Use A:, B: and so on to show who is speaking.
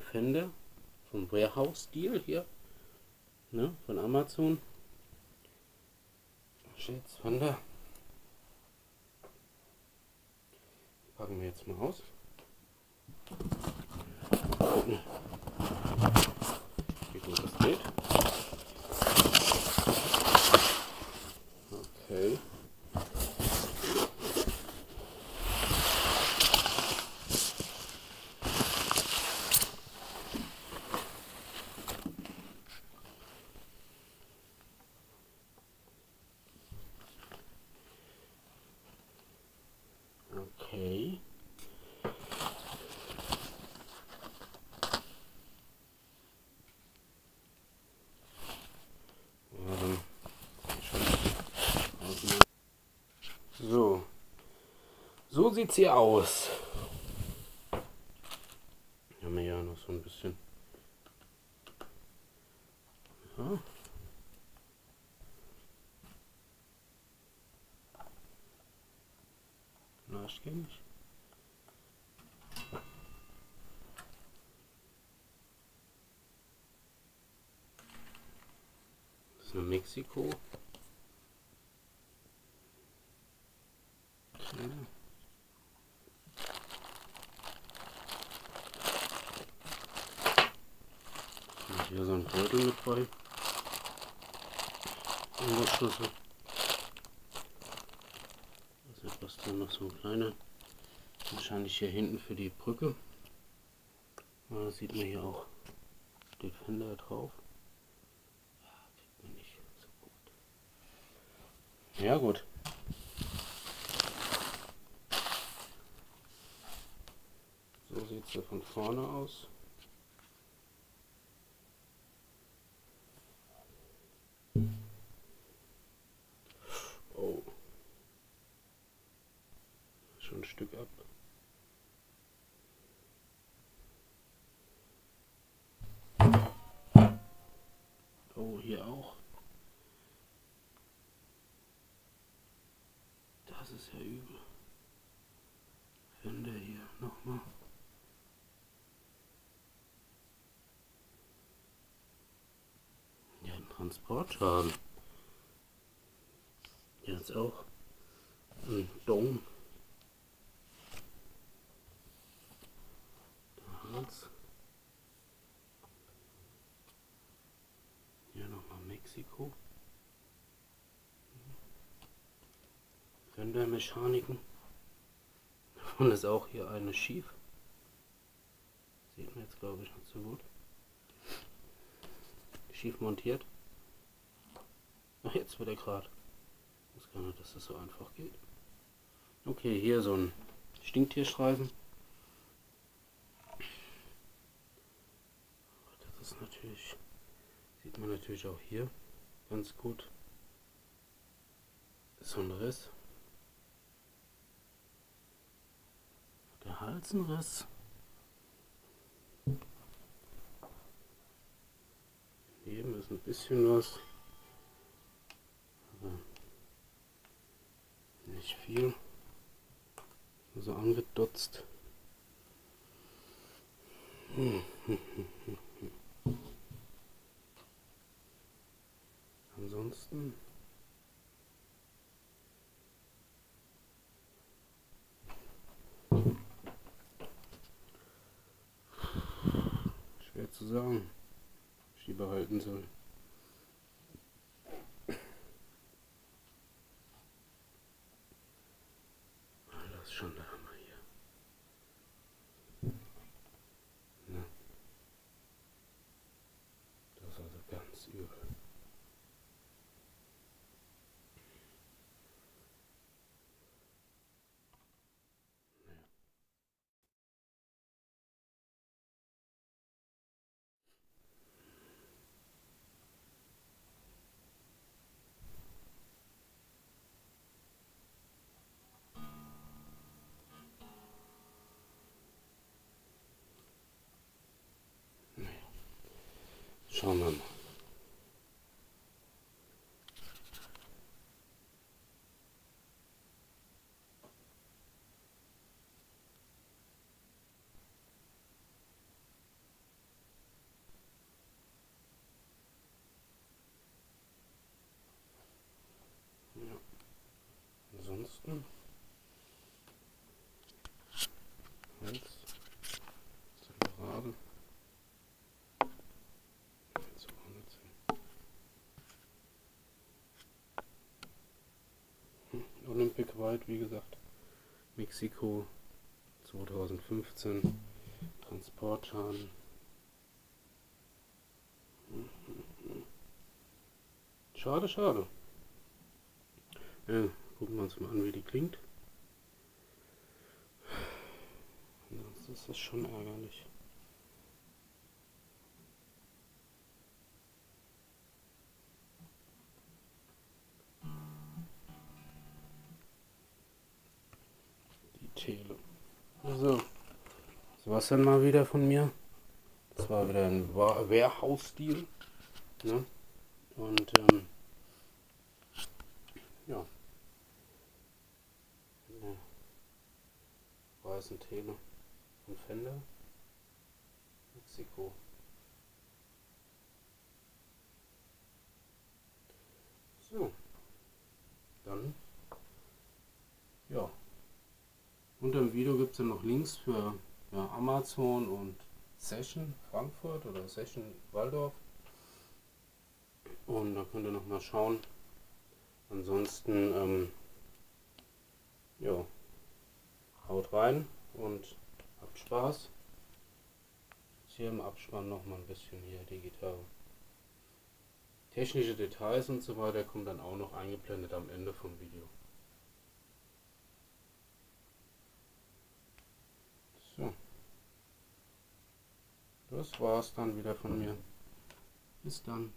A: eine Fender vom Warehouse Deal hier. Ne, von Amazon. Jetzt Fender. Packen wir jetzt mal aus. Gucken, wie gut das geht. Okay. Okay. Ja, dann schon auseinander. So. So sieht's hier aus. Haben wir ja noch so ein bisschen. Ja. Nachgängig. Das ist eine Mexiko. Okay. Und hier so ein Beutel mit bei. Schlüssel. Da ist etwas drin, noch so ein kleiner. Wahrscheinlich hier hinten für die Brücke. Aber da sieht man hier auch den Fender drauf. Ja, sieht man nicht so gut. Ja gut. So sieht es von vorne aus. Hier auch. Das ist ja übel. Fender hier nochmal. Ja, ein Transportschaden. Jetzt auch ein Dom. Der Hals. Hier nochmal Mexiko. Fender-Mechaniken. Und ist auch hier eine schief. Sieht man jetzt glaube ich nicht so gut. Schief montiert. Ach, jetzt wird er gerade. Ich weiß gar nicht, dass das so einfach geht. Okay, hier so ein Stinktierstreifen. Das ist natürlich, sieht man natürlich auch hier ganz gut. So ein Riss. Der Hals ein Riss. Neben ist ein bisschen was. Aber nicht viel. So angedotzt. Ansonsten schwer zu sagen, was ich die behalten soll. Schauen wir mal. Ja. Ansonsten. Wie gesagt. Mexiko 2015. Transportschaden. Schade, schade. Ja, gucken wir uns mal an, wie die klingt. Ansonsten ist das schon ärgerlich. Tele. So. Das war's dann mal wieder von mir. Das war wieder ein Warehouse-Stil. Ne? Und ähm, ja. Eine weißen Tele von Fender. Mexiko. So. Dann. Ja. Unter dem Video gibt es dann noch Links für ja, Amazon und Session Frankfurt oder Session Waldorf. Und da könnt ihr noch mal schauen. Ansonsten, ähm, ja, haut rein und habt Spaß. Jetzt hier im Abspann noch mal ein bisschen hier digital. Technische Details und so weiter kommen dann auch noch eingeblendet am Ende vom Video. So. Das war's dann wieder von mir. Bis dann.